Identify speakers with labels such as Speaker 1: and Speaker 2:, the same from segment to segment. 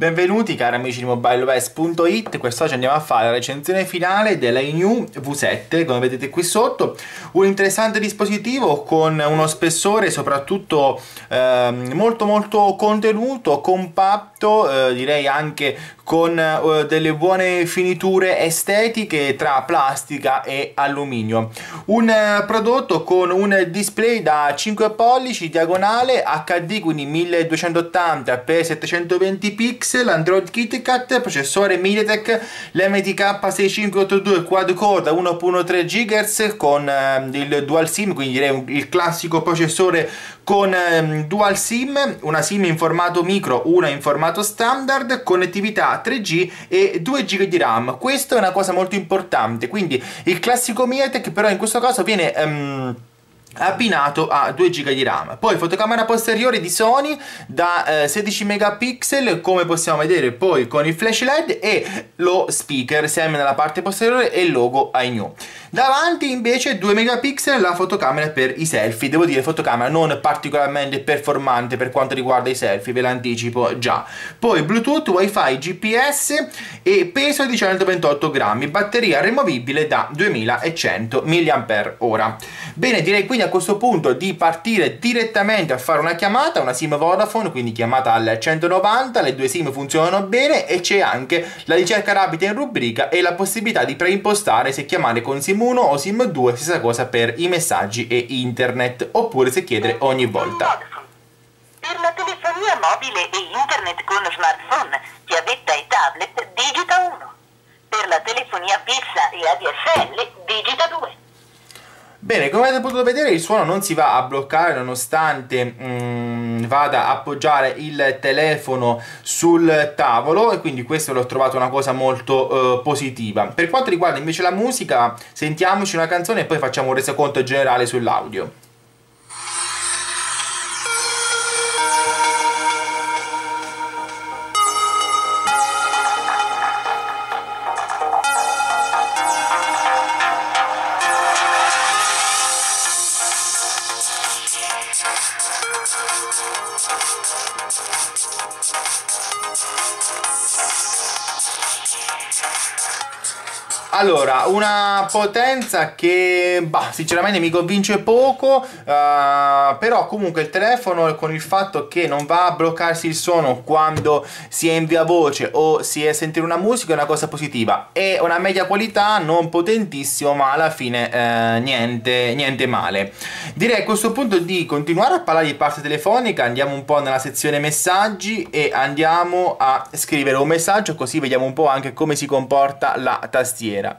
Speaker 1: Benvenuti cari amici di mobileOS.it, quest'oggi andiamo a fare la recensione finale della New V7, come vedete qui sotto, un interessante dispositivo con uno spessore soprattutto eh, molto molto contenuto, compatto, eh, direi anche con uh, delle buone finiture estetiche tra plastica e alluminio. Un uh, prodotto con un display da 5 pollici diagonale HD quindi 1280 x 720 pixel, Android KitKat, processore MediaTek, l'MTK 6582 quad core da 1.3 GHz con uh, il dual SIM, quindi direi il classico processore con um, dual SIM, una SIM in formato micro, una in formato standard, connettività 3G e 2 GB di RAM. Questo è una cosa molto importante, quindi il classico MediaTek però in questo caso viene... Um, abbinato a 2 GB di RAM. Poi fotocamera posteriore di Sony da eh, 16 megapixel come possiamo vedere poi con il flash LED e lo speaker sempre nella parte posteriore e il logo iNew. Davanti invece 2 megapixel la fotocamera per i selfie, devo dire fotocamera non particolarmente performante per quanto riguarda i selfie, ve l'anticipo già. Poi Bluetooth, Wi-Fi, GPS e peso di 128 grammi, batteria removibile da 2100 mAh. Bene, direi quindi a questo punto di partire direttamente a fare una chiamata, una SIM Vodafone, quindi chiamata al 190, le due SIM funzionano bene e c'è anche la ricerca rapida in rubrica e la possibilità di preimpostare se chiamare con SIM 1 o SIM 2, stessa cosa per i messaggi e internet, oppure se chiedere ogni volta.
Speaker 2: Per la telefonia mobile e internet con smartphone, chiavetta e tablet, digita 1. Per la telefonia fissa e ADSL, digita 2.
Speaker 1: Bene, come avete potuto vedere il suono non si va a bloccare nonostante mm, vada a appoggiare il telefono sul tavolo e quindi questo l'ho trovato una cosa molto eh, positiva. Per quanto riguarda invece la musica, sentiamoci una canzone e poi facciamo un resoconto generale sull'audio. Allora, una potenza che bah, sinceramente mi convince poco, uh, però comunque il telefono con il fatto che non va a bloccarsi il suono quando si è in via voce o si è a sentire una musica è una cosa positiva. È una media qualità, non potentissimo, ma alla fine uh, niente, niente male. Direi a questo punto di continuare a parlare di parte telefonica, andiamo un po' nella sezione messaggi e andiamo a scrivere un messaggio così vediamo un po' anche come si comporta la tastiera tastiera.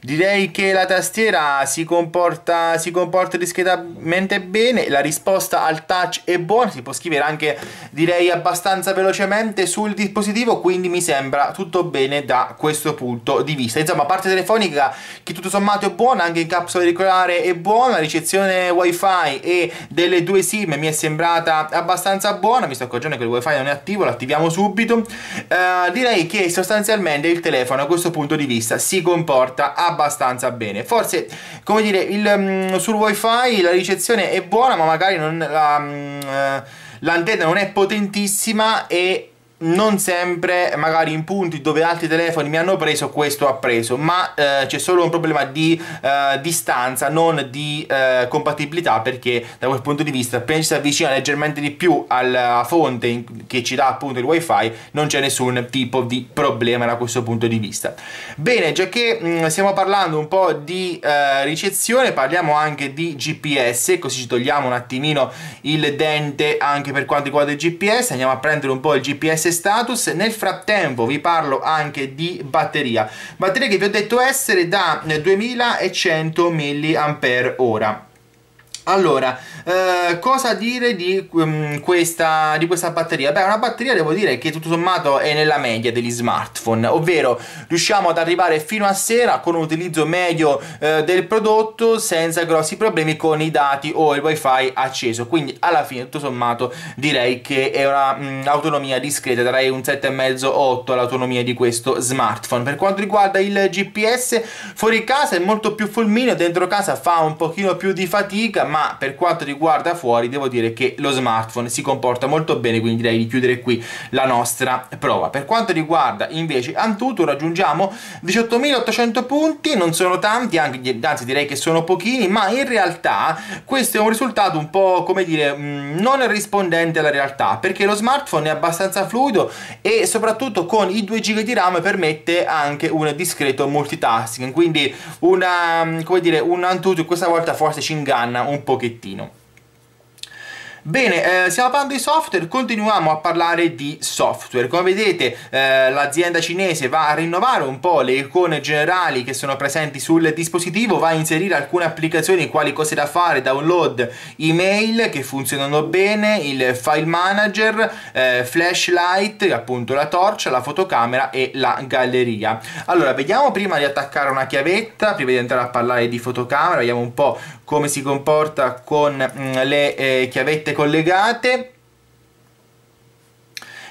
Speaker 1: Direi che la tastiera si comporta, si comporta discretamente bene, la risposta al touch è buona, si può scrivere anche direi abbastanza velocemente sul dispositivo, quindi mi sembra tutto bene da questo punto di vista. Insomma, parte telefonica che tutto sommato è buona, anche in capsula auricolare è buona, la ricezione wifi e delle due sim mi è sembrata abbastanza buona, mi sto accorgendo che il wifi non è attivo, lo attiviamo subito. Uh, direi che sostanzialmente il telefono a questo punto di vista si comporta comporta abbastanza bene. Forse, come dire, il, um, sul wifi la ricezione è buona, ma magari non, la, um, l'antenna non è potentissima e non sempre magari in punti dove altri telefoni mi hanno preso questo ha preso. Ma eh, c'è solo un problema di eh, distanza non di eh, compatibilità perché da quel punto di vista appena ci si avvicina leggermente di più alla fonte in, che ci dà appunto il wifi non c'è nessun tipo di problema da questo punto di vista. Bene già che mh, mm, stiamo parlando un po' di eh, ricezione parliamo anche di GPS così ci togliamo un attimino il dente anche per quanto riguarda il GPS andiamo a prendere un po' il GPS status. Nel frattempo vi parlo anche di batteria. Batteria che vi ho detto essere da 2100 mAh. Allora, eh, cosa dire di, um, questa, di, questa, batteria? Beh, una batteria devo dire che tutto sommato è nella media degli smartphone, ovvero riusciamo ad arrivare fino a sera con un utilizzo medio eh, del prodotto senza grossi problemi con i dati o il wifi acceso, quindi alla fine tutto sommato direi che è un'autonomia mm, discreta, darei un 7,5-8 all'autonomia di questo smartphone. Per quanto riguarda il GPS, fuori casa è molto più fulmineo, dentro casa fa un pochino più di fatica, ma ma per quanto riguarda fuori devo dire che lo smartphone si comporta molto bene, quindi direi di chiudere qui la nostra prova. Per quanto riguarda invece Antutu raggiungiamo 18.800 punti, non sono tanti, anzi direi che sono pochini, ma in realtà questo è un risultato un po' come dire mm, non rispondente alla realtà, perché lo smartphone è abbastanza fluido e soprattutto con i 2 GB di RAM permette anche un discreto multitasking, quindi una, mm, come dire, un Antutu questa volta forse ci inganna un pochettino. Bene, eh, stiamo parlando di software, continuiamo a parlare di software. Come vedete eh, l'azienda cinese va a rinnovare un po' le icone generali che sono presenti sul dispositivo, va a inserire alcune applicazioni quali cose da fare, download, email che funzionano bene, il file manager, eh, flashlight, appunto la torcia, la fotocamera e la galleria. Allora, vediamo prima di attaccare una chiavetta, prima di entrare a parlare di fotocamera, vediamo un po' come si comporta con mm, le eh, chiavette collegate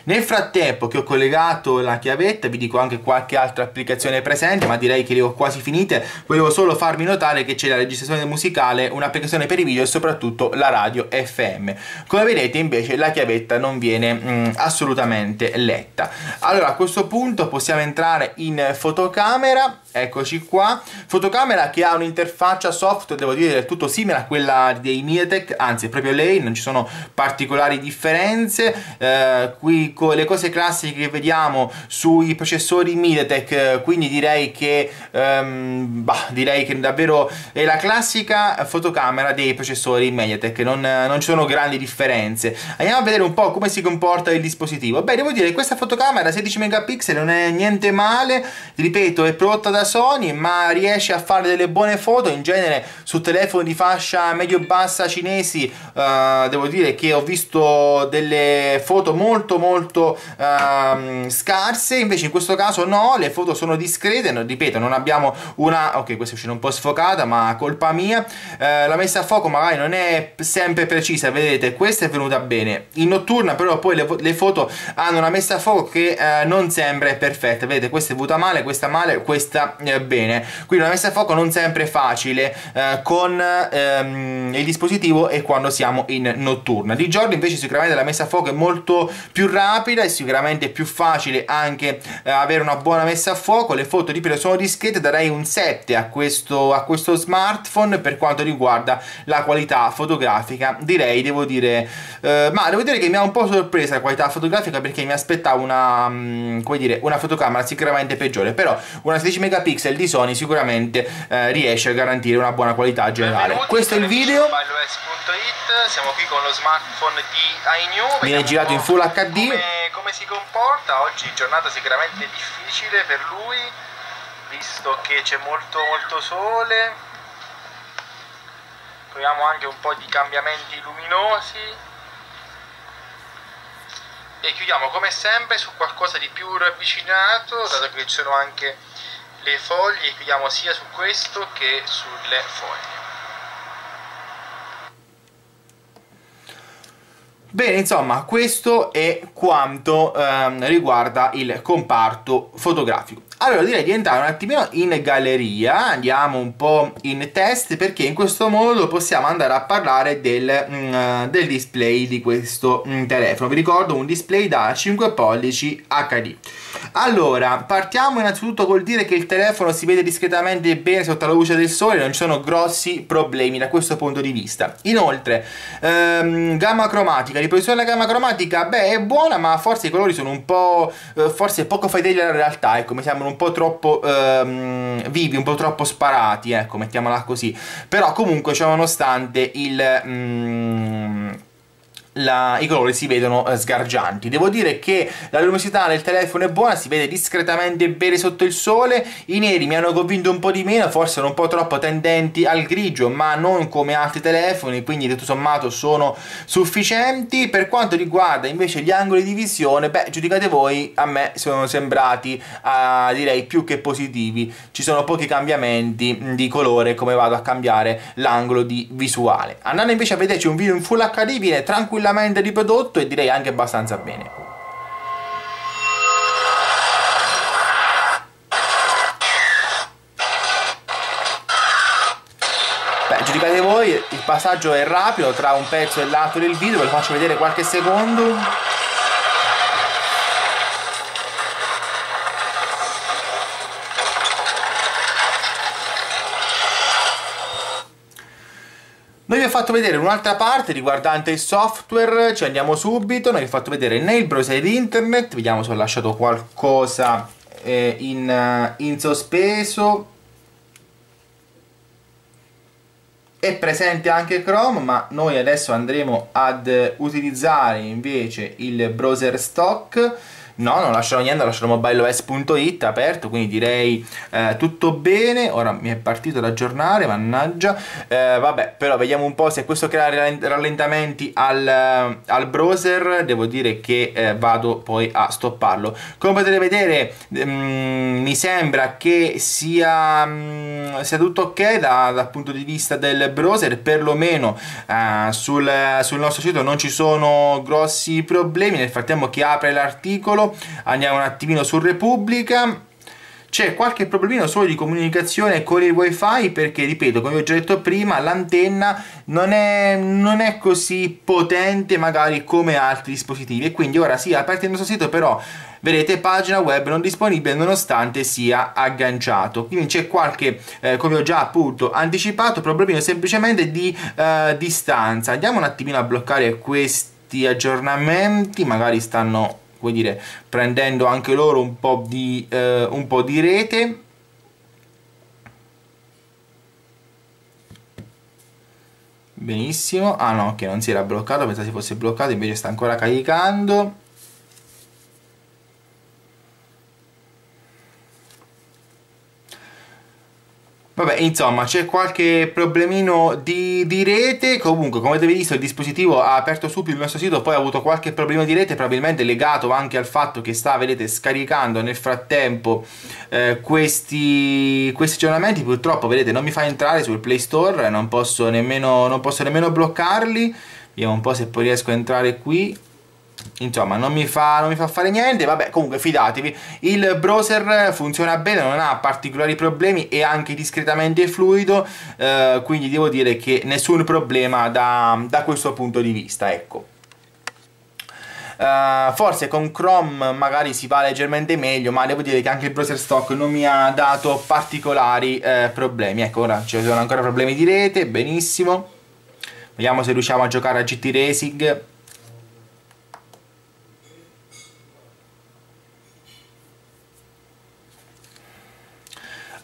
Speaker 1: nel frattempo che ho collegato la chiavetta, vi dico anche qualche altra applicazione presente, ma direi che le ho quasi finite. Volevo solo farvi notare che c'è la registrazione musicale, un'applicazione per i video e soprattutto la radio FM. Come vedete invece la chiavetta non viene mm, assolutamente letta. Allora a questo punto possiamo entrare in fotocamera eccoci qua. Fotocamera che ha un'interfaccia software devo dire del tutto simile a quella dei MediaTek anzi è proprio lei non ci sono particolari differenze. Eh, qui co le cose classiche che vediamo sui processori eh, quindi direi che ehm, bah, direi che davvero è la classica fotocamera dei processori MediaTek non, non ci sono grandi differenze. Andiamo a vedere un po' come si comporta il dispositivo. Beh devo dire questa fotocamera 16 megapixel non è niente male. Ripeto è prodotta da Sony ma riesce a fare delle buone foto in genere su telefoni di fascia medio-bassa cinesi uh, devo dire che ho visto delle foto molto molto uh, scarse invece in questo caso no le foto sono discrete no, ripeto non abbiamo una ok questa è uscita un po' sfocata ma colpa mia uh, la messa a fuoco magari non è sempre precisa vedete questa è venuta bene. In notturna però poi le, le foto hanno una messa a fuoco che eh, non sembra perfetta vedete questa è venuta male questa male questa eh, bene. Quindi una messa a fuoco non sempre facile eh, con ehm, il dispositivo e quando siamo in notturna. Di giorno invece sicuramente la messa a fuoco è molto più rapida e sicuramente più facile anche eh, avere una buona messa a fuoco. Le foto ripeto sono discrete darei un 7 a questo, a questo smartphone per quanto riguarda la qualità fotografica direi devo dire. Eh, ma devo dire che mi ha un po' sorpresa la qualità fotografica perché mi aspettavo una mm, come dire una fotocamera sicuramente peggiore. Però una 16 megapixel megapixel di Sony sicuramente eh, riesce a garantire una buona qualità generale. Benvenuti, Questo è il video. Siamo qui con lo smartphone di iNew. Viene girato in Full HD. Come, come si comporta? Oggi giornata sicuramente difficile per lui, visto che c'è molto molto sole. Proviamo anche un po' di cambiamenti luminosi e chiudiamo come sempre su qualcosa di più ravvicinato dato che ci sono anche le foglie chiudiamo sia su questo che sulle foglie Bene, insomma, questo è quanto ehm, riguarda il comparto fotografico. Allora direi di entrare un attimino in galleria, andiamo un po' in test perché in questo modo possiamo andare a parlare del, mm, del display di questo mm, telefono. Vi ricordo un display da 5 pollici HD. Allora, partiamo innanzitutto col dire che il telefono si vede discretamente bene sotto la luce del sole, non ci sono grossi problemi da questo punto di vista. Inoltre, ehm, gamma cromatica, riproduzione della gamma cromatica, beh è buona ma forse i colori sono un po', eh, forse poco fedeli alla realtà, ecco mi sembrano un po' troppo ehm, vivi, un po' troppo sparati, ecco, mettiamola così. Però comunque, cioè, nonostante il... Mm, la, i colori si vedono eh, sgargianti. Devo dire che la luminosità del telefono è buona, si vede discretamente bene sotto il sole. I neri mi hanno convinto un po' di meno, forse sono un po' troppo tendenti al grigio, ma non come altri telefoni, quindi tutto sommato sono sufficienti. Per quanto riguarda invece gli angoli di visione, beh, giudicate voi, a me sono sembrati uh, direi più che positivi. Ci sono pochi cambiamenti di colore come vado a cambiare l'angolo di visuale. Andando invece a vederci un video in Full HD viene tranquillamente tranquillamente riprodotto e direi anche abbastanza bene. giudicate voi, il passaggio è rapido tra un pezzo e l'altro del video, ve lo faccio vedere qualche secondo. Fatto vedere un'altra parte riguardante il software, ci andiamo subito, noi vi ho fatto vedere nel browser di internet, vediamo se ho lasciato qualcosa eh, in, uh, in sospeso. È presente anche Chrome, ma noi adesso andremo ad utilizzare invece il browser stock No, non lascerò niente, lascerò mobileos.it aperto, quindi direi eh, tutto bene. Ora mi è partito da aggiornare, mannaggia. Eh, vabbè, però vediamo un po' se questo crea rallentamenti al, eh, al browser. Devo dire che eh, vado poi a stopparlo. Come potete vedere, mh, mm, mi sembra che sia, mh, mm, sia tutto ok da, dal punto di vista del browser, perlomeno eh, sul, sul nostro sito non ci sono grossi problemi. Nel frattempo che apre l'articolo andiamo un attimino su Repubblica. C'è qualche problemino solo di comunicazione con il wifi perché ripeto come ho già detto prima l'antenna non è, non è così potente magari come altri dispositivi. E quindi ora sì aperto il nostro sito però vedete pagina web non disponibile nonostante sia agganciato. Quindi c'è qualche eh, come ho già appunto anticipato problemino semplicemente di eh, distanza. Andiamo un attimino a bloccare questi aggiornamenti magari stanno come dire, prendendo anche loro un po' di, eh, un po di rete. Benissimo, ah no, che non si era bloccato, pensavo si fosse bloccato, invece sta ancora caricando. Insomma, c'è qualche problemino di, di, rete. Comunque, come avete visto, il dispositivo ha aperto subito il nostro sito, poi ha avuto qualche problema di rete, probabilmente legato anche al fatto che sta, vedete, scaricando nel frattempo eh, questi, questi aggiornamenti. Purtroppo, vedete, non mi fa entrare sul Play Store, non posso nemmeno, non posso nemmeno bloccarli. Vediamo un po' se poi riesco a entrare qui insomma non mi, fa, non mi fa fare niente vabbè comunque fidatevi. Il browser funziona bene non ha particolari problemi è anche discretamente fluido eh, quindi devo dire che nessun problema da, da questo punto di vista ecco. Uh, forse con Chrome magari si va leggermente meglio ma devo dire che anche il browser stock non mi ha dato particolari uh, problemi. Ecco ora ci sono ancora problemi di rete benissimo. Vediamo se riusciamo a giocare a GT Racing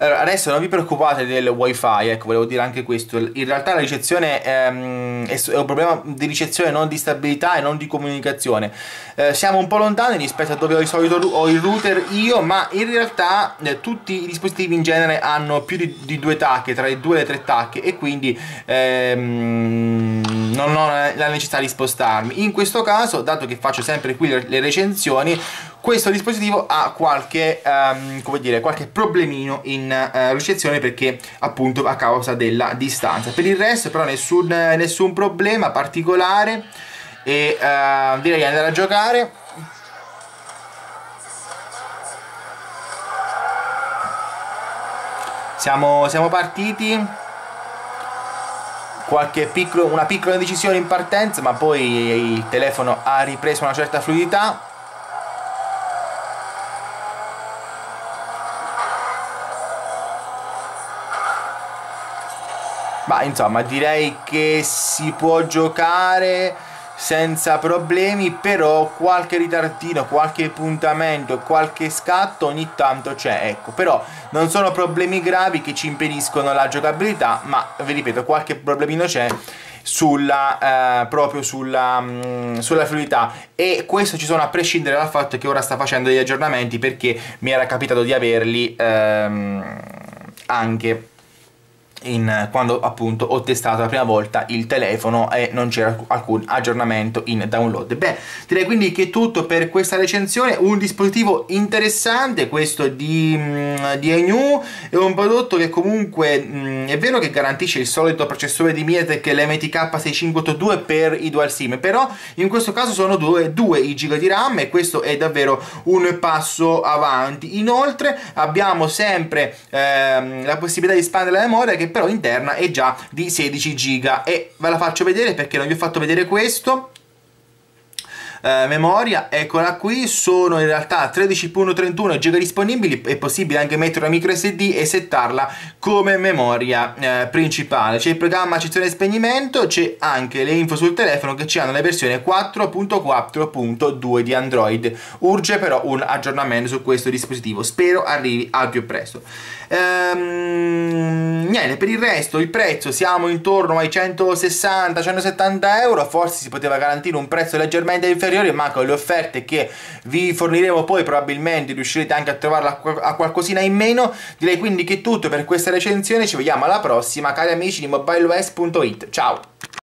Speaker 1: Allora, adesso non vi preoccupate del wifi, ecco, volevo dire anche questo. In realtà la ricezione ehm, è un problema di ricezione, non di stabilità e non di comunicazione. Eh, siamo un po' lontani rispetto a dove ho, solito, ho il router io, ma in realtà eh, tutti i dispositivi in genere hanno più di, di, due tacche, tra le due e le tre tacche, e quindi ehm, non ho la necessità di spostarmi. In questo caso, dato che faccio sempre qui le recensioni, questo dispositivo ha qualche, um, dire, qualche problemino in uh, ricezione perché appunto a causa della distanza. Per il resto però nessun, nessun problema particolare e uh, direi di andare a giocare. Siamo, siamo partiti qualche piccolo, una piccola decisione in partenza ma poi il telefono ha ripreso una certa fluidità Ma insomma direi che si può giocare senza problemi però qualche ritardino qualche puntamento qualche scatto ogni tanto c'è ecco. Però non sono problemi gravi che ci impediscono la giocabilità ma vi ripeto qualche problemino c'è sulla, eh, proprio sulla, mh, mm, sulla fluidità. E questo ci sono a prescindere dal fatto che ora sta facendo degli aggiornamenti perché mi era capitato di averli ehm, anche in, quando appunto ho testato la prima volta il telefono e non c'era alcun aggiornamento in download. Beh, direi quindi che è tutto per questa recensione, un dispositivo interessante questo di, mm, di ENU, è un prodotto che comunque mh, mm, è vero che garantisce il solito processore di MediaTek l'MTK 6582 per i dual SIM, però in questo caso sono 2, 2 i giga di RAM e questo è davvero un passo avanti. Inoltre abbiamo sempre ehm, la possibilità di espandere la memoria che però interna è già di 16 giga. E ve la faccio vedere perché non vi ho fatto vedere questo. Eh, memoria eccola qui. Sono in realtà 13.31 giga disponibili. È possibile anche mettere una micro sd e settarla come memoria eh, principale. C'è il programma accezione e spegnimento c'è anche le info sul telefono che ci hanno la versione 4.4.2 di android. Urge però un aggiornamento su questo dispositivo. Spero arrivi al più presto. Ehm, niente per il resto il prezzo siamo intorno ai 160-170 euro. Forse si poteva garantire un prezzo leggermente inferiore ma con le offerte che vi forniremo poi probabilmente riuscirete anche a trovarla a qualcosina in meno. Direi quindi che tutto per questa recensione ci vediamo alla prossima cari amici di mobileos.it ciao